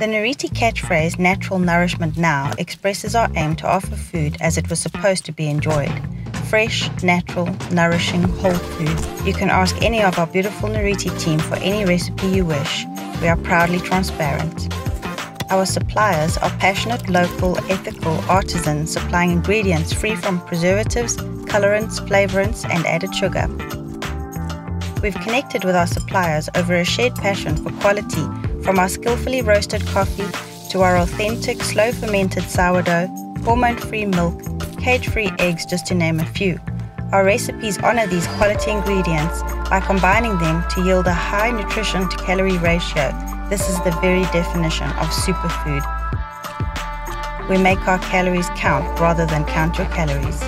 The Nouriti catchphrase natural nourishment now expresses our aim to offer food as it was supposed to be enjoyed. Fresh, natural, nourishing, whole food. You can ask any of our beautiful Nouriti team for any recipe you wish. We are proudly transparent. Our suppliers are passionate, local, ethical artisans supplying ingredients free from preservatives, colorants, flavorants, and added sugar. We've connected with our suppliers over a shared passion for quality, from our skillfully roasted coffee to our authentic, slow fermented sourdough, hormone free milk, cage free eggs, just to name a few. Our recipes honor these quality ingredients by combining them to yield a high nutrition to calorie ratio this is the very definition of superfood. We make our calories count rather than count your calories.